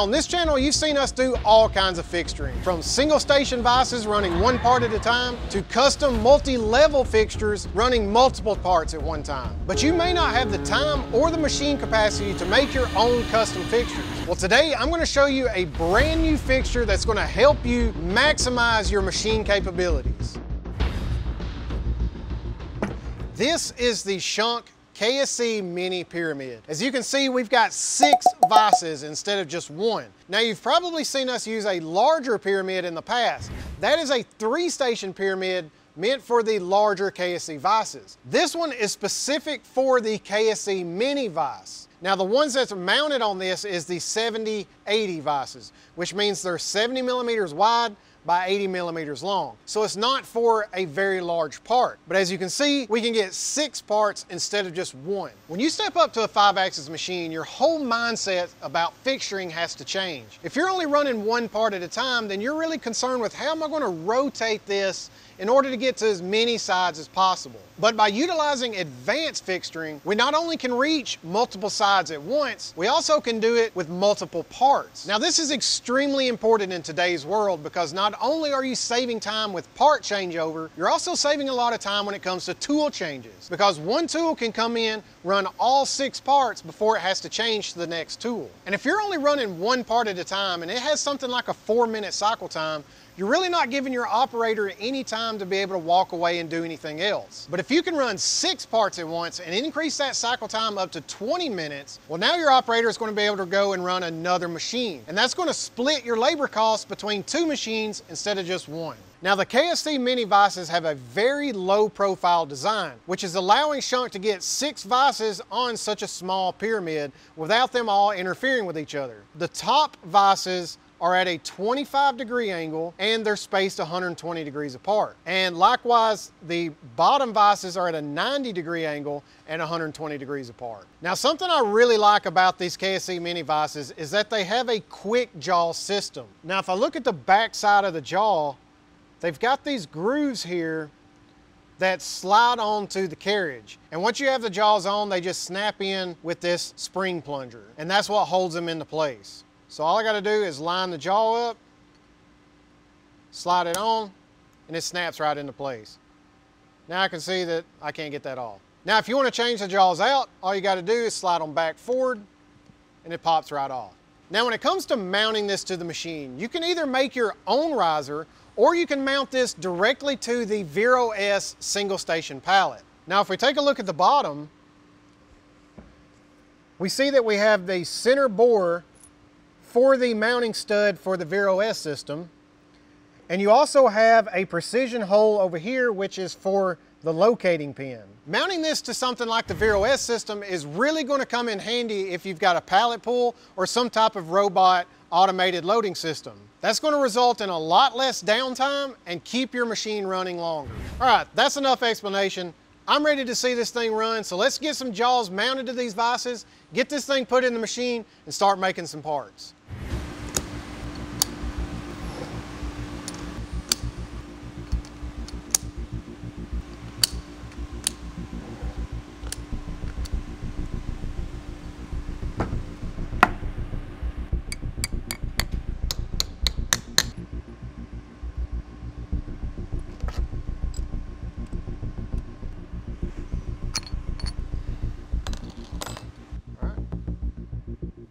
Now on this channel, you've seen us do all kinds of fixturing, from single station vices running one part at a time to custom multi-level fixtures running multiple parts at one time. But you may not have the time or the machine capacity to make your own custom fixtures. Well today, I'm gonna show you a brand new fixture that's gonna help you maximize your machine capabilities. This is the Schunk KSC Mini Pyramid. As you can see, we've got six vices instead of just one. Now you've probably seen us use a larger pyramid in the past. That is a three station pyramid meant for the larger KSC vices. This one is specific for the KSC Mini Vice. Now the ones that's mounted on this is the 70-80 vices, which means they're 70 millimeters wide, by 80 millimeters long. So it's not for a very large part. But as you can see, we can get six parts instead of just one. When you step up to a five axis machine, your whole mindset about fixturing has to change. If you're only running one part at a time, then you're really concerned with how am I gonna rotate this in order to get to as many sides as possible. But by utilizing advanced fixturing, we not only can reach multiple sides at once, we also can do it with multiple parts. Now this is extremely important in today's world because not only are you saving time with part changeover, you're also saving a lot of time when it comes to tool changes because one tool can come in, run all six parts before it has to change to the next tool. And if you're only running one part at a time and it has something like a four minute cycle time, you're really not giving your operator any time to be able to walk away and do anything else. But if you can run six parts at once and increase that cycle time up to 20 minutes, well now your operator is going to be able to go and run another machine. And that's going to split your labor costs between two machines instead of just one. Now the KSC Mini Vices have a very low profile design, which is allowing Schunk to get six vices on such a small pyramid without them all interfering with each other. The top vices are at a 25 degree angle and they're spaced 120 degrees apart. And likewise, the bottom vices are at a 90 degree angle and 120 degrees apart. Now, something I really like about these KSC Mini vices is that they have a quick jaw system. Now, if I look at the back side of the jaw, they've got these grooves here that slide onto the carriage. And once you have the jaws on, they just snap in with this spring plunger. And that's what holds them into place. So all I gotta do is line the jaw up, slide it on, and it snaps right into place. Now I can see that I can't get that off. Now if you wanna change the jaws out, all you gotta do is slide them back forward, and it pops right off. Now when it comes to mounting this to the machine, you can either make your own riser, or you can mount this directly to the Vero S single station pallet. Now if we take a look at the bottom, we see that we have the center bore for the mounting stud for the Vero S system. And you also have a precision hole over here, which is for the locating pin. Mounting this to something like the Vero S system is really gonna come in handy if you've got a pallet pull or some type of robot automated loading system. That's gonna result in a lot less downtime and keep your machine running longer. All right, that's enough explanation. I'm ready to see this thing run, so let's get some jaws mounted to these vices, get this thing put in the machine, and start making some parts.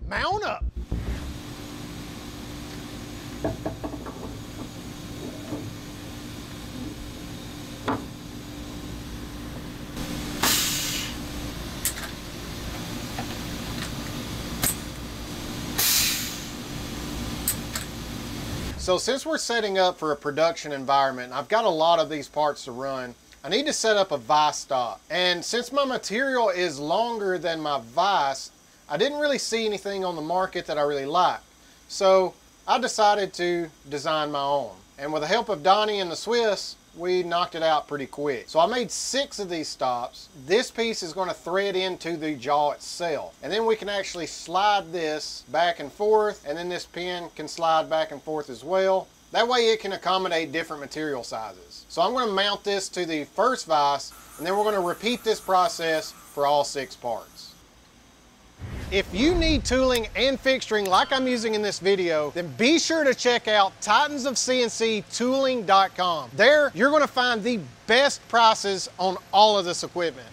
Mount up. So since we're setting up for a production environment, I've got a lot of these parts to run, I need to set up a vise stop. And since my material is longer than my vise, I didn't really see anything on the market that I really liked. So I decided to design my own. And with the help of Donnie and the Swiss, we knocked it out pretty quick. So I made six of these stops. This piece is gonna thread into the jaw itself. And then we can actually slide this back and forth, and then this pin can slide back and forth as well. That way it can accommodate different material sizes. So I'm gonna mount this to the first vise, and then we're gonna repeat this process for all six parts. If you need tooling and fixturing like I'm using in this video, then be sure to check out titansofcnctooling.com. There, you're gonna find the best prices on all of this equipment.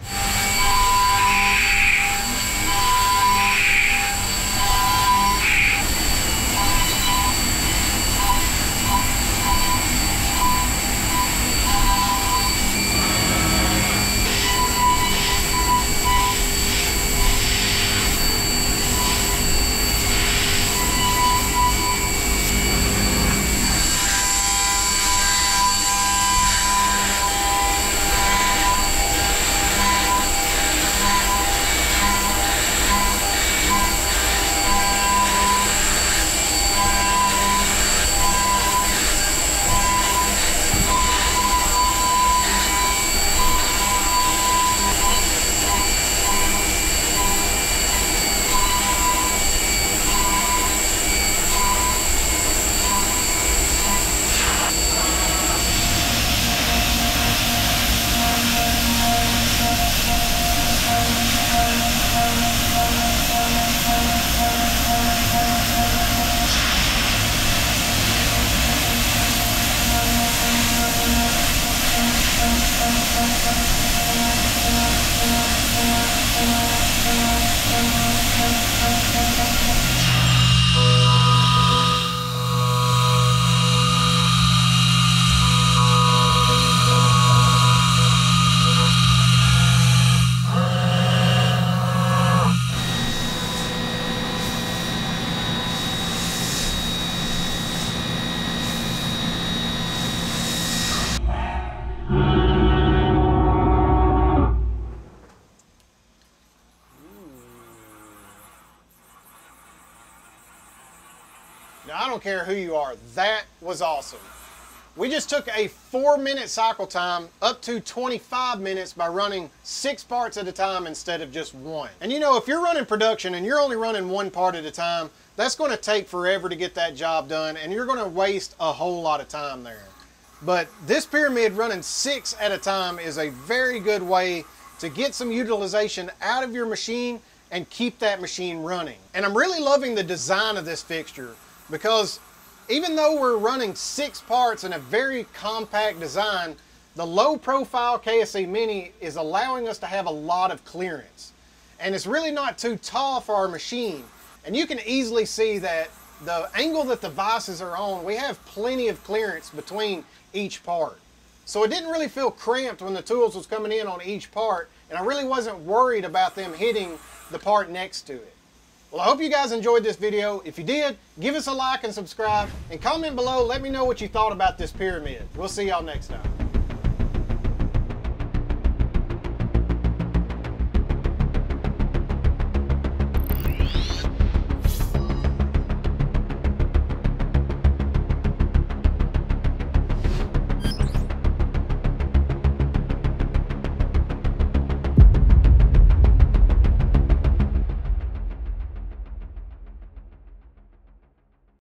I don't care who you are, that was awesome. We just took a four minute cycle time up to 25 minutes by running six parts at a time instead of just one. And you know, if you're running production and you're only running one part at a time, that's gonna take forever to get that job done and you're gonna waste a whole lot of time there. But this pyramid running six at a time is a very good way to get some utilization out of your machine and keep that machine running. And I'm really loving the design of this fixture because even though we're running six parts in a very compact design, the low profile KSC Mini is allowing us to have a lot of clearance. And it's really not too tall for our machine. And you can easily see that the angle that the vices are on, we have plenty of clearance between each part. So it didn't really feel cramped when the tools was coming in on each part, and I really wasn't worried about them hitting the part next to it. Well, I hope you guys enjoyed this video. If you did, give us a like and subscribe, and comment below, let me know what you thought about this pyramid. We'll see y'all next time.